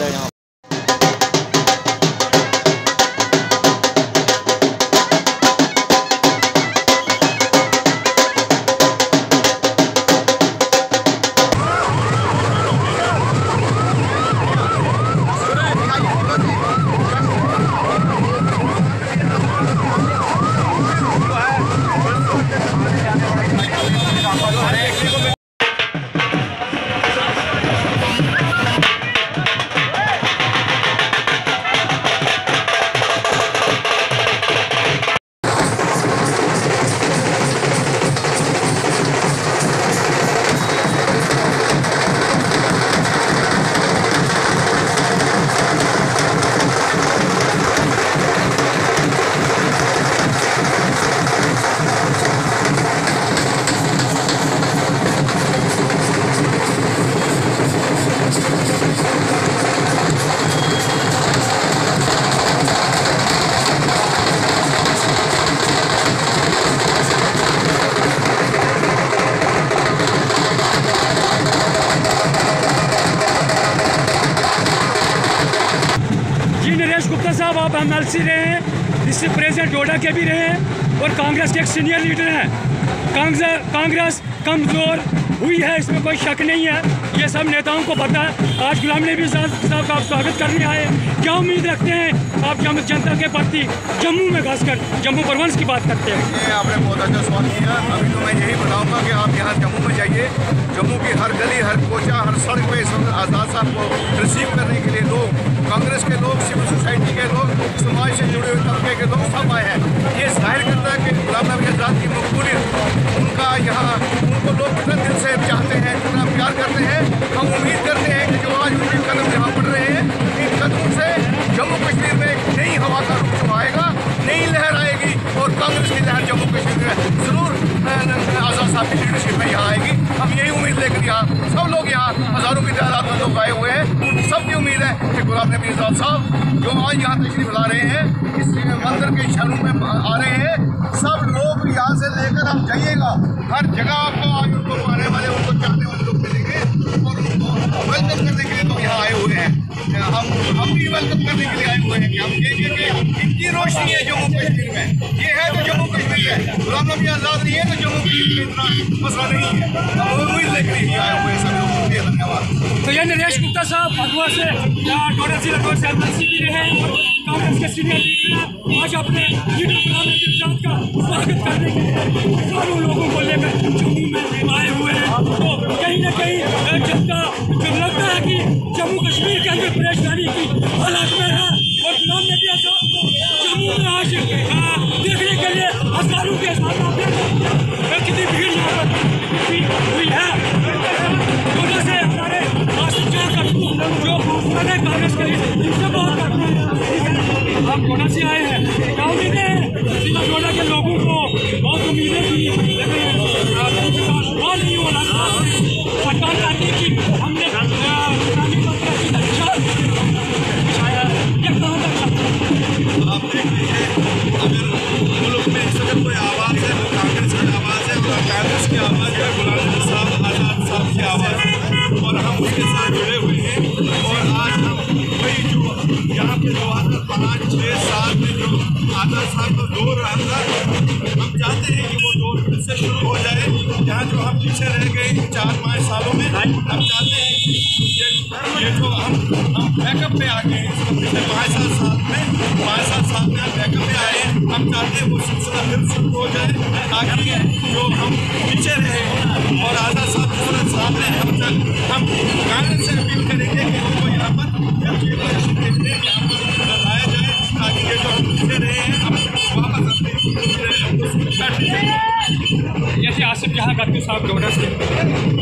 जी साहब, आप M L C रहे हैं, डिस्ट्रिक्ट प्रेसिडेंट डोडा के भी रहे हैं और कांग्रेस के एक सीनियर लीडर हैं। कांग्रेस कमज़ोर हुई है, इसमें कोई शक नहीं है। ये सब नेताओं को पता है। आज गुलाम नबी साहब का आप स्वागत करने आए क्या उम्मीद रखते हैं आप जनता के प्रति जम्मू में खासकर जम्मू परवंश की बात करते हैं? आपने बहुत अच्छा सवाल किया। अभी तो मैं यही बताऊँगा कि आप यहाँ जम्मू में जाइए। जम्मू की हर गली, हर कोचा, हर सड़क पे इस आज़ाद साहब को रिसीव करने के लिए लोग, कांग्रेस के लोग सिविल सोसाइटी समाज से जुड़े हुए तबके के लोग सब आए हैं। ये ज़ाहिर करता है कि गुलाम नबी आज़ाद की मकबूलियत, उनका यहाँ, उनको लोग कितना दिल से चाहते हैं, कितना प्यार करते हैं। हम उम्मीद करते हैं कि जो आज उनके कदम यहाँ बढ़ रहे हैं, इन कदमों से जम्मू कश्मीर में एक नई हवा का रुख आएगा, नई लहर आएगी और कांग्रेस की लहर जम्मू कश्मीर में ज़रूर आज़ाद साहब की लीडरशिप में यहाँ आएगी। हम यही उम्मीद लेकर यहाँ गुलाम नबी आज़ाद साहब, जो आज यहाँ तशरीफ़ ला रहे हैं इस मंदिर के शहरों में आ रहे हैं। सब लोग यहाँ से लेकर हम जाइएगा। हर जगह आपको आज उनको पाने वाले उनको चाहने वाले लोग मिलेंगे। और उनको वेलकम करने के लिए लोग यहाँ आए हुए हैं। हम हम भी वेलकम करने के लिए आए हुए हैं कि हम कहेंगे इनकी रोशनी है जम्मू कश्मीर में। ये है तो जम्मू कश्मीर है। गुलाम नबी आज़ाद नहीं है तो जम्मू कश्मीर में इतना मसला नहीं है। हम उम्मीद लेकर ही आए हुए हैं सभी लोगों। तो ये नरेश गुप्ता साहब, भगवा से डोडा जिला डोडा से एमएलसी भी रहे हैं कांग्रेस के सीनियर लीडर आज अपने लीडर नबी आज़ाद का स्वागत करने के लिए हज़ारों लोगों को लेकर जम्मू में आए हुए हैं। तो कहीं ना कहीं जनता जो लगता है कि जम्मू कश्मीर के अंदर परेशानी की हालात में है और नबी आज़ाद को जम्मू में आज देखने के लिए हज़ारों के साथ कितनी भीड़ यहाँ पर हुई है। मैंने कांग्रेस के लिए बहुत करते हैं। डोडा से आए हैं। क्या उम्मीदें हैं सीधा गोडा के लोगों को बहुत उम्मीदें थी। लेकिन नहीं हो रहा। सरकार चाहती आज़ाद साहब का दौर रहा था हम चाहते हैं कि वो दौर फिर से शुरू हो जाए। यहाँ जो हम पीछे रह गए चार पाँच सालों में, हम चाहते हैं कि ये ये जो हम हम बैकअप पे आ गए पिछले पाँच सात साल में, पाँच सात साल में हम बैकअप पे आए हम चाहते हैं वो सिलसिला फिर शुरू हो जाए, ताकि जो हम पीछे रहे और आधा साहब जिस तरह सामने हम चल हम कांग्रेस से अपील करेंगे कि उनको यहाँ पर यहाँ पर अपने यहाँ का साहब से।